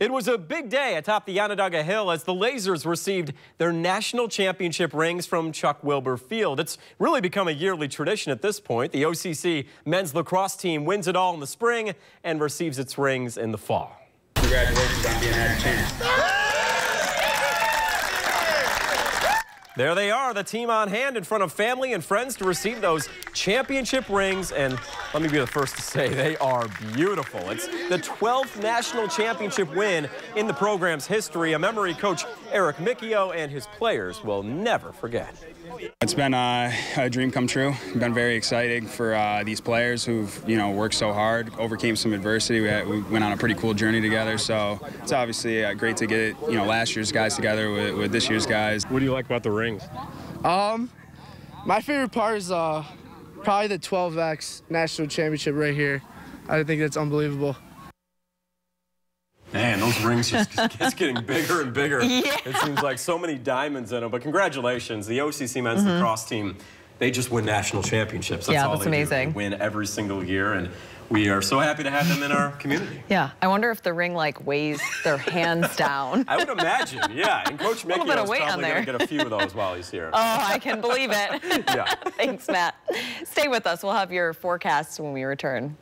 It was a big day atop the Onondaga Hill as the Lazers received their national championship rings from Chuck Wilbur Field. It's really become a yearly tradition at this point. The OCC men's lacrosse team wins it all in the spring and receives its rings in the fall. Congratulations on being head champ. There they are, the team on hand in front of family and friends to receive those championship rings. And let me be the first to say they are beautiful. It's the 12th national championship win in the program's history, a memory coach Eric Micchio and his players will never forget. It's been uh, a dream come true. Been very exciting for uh, these players who've you know worked so hard, overcame some adversity. We, had, we, went on a pretty cool journey together. So it's obviously uh, great to get you know last year's guys together with, with, this year's guys. What do you like about the rings? Um, my favorite part is uh, probably the 12x national championship right here. I think that's unbelievable. Man, those rings just keep getting bigger and bigger. Yeah. It seems like so many diamonds in them. But congratulations, the OCC men's mm -hmm. lacrosse team. They just win national championships. That's yeah, all that's they amazing. Do. They win every single year, and we are so happy to have them in our community. Yeah, I wonder if the ring like weighs their hands down. I would imagine, yeah. And Coach Mickey is probably going to get a few of those while he's here. Oh, I can believe it. yeah. Thanks, Matt. Stay with us. We'll have your forecasts when we return.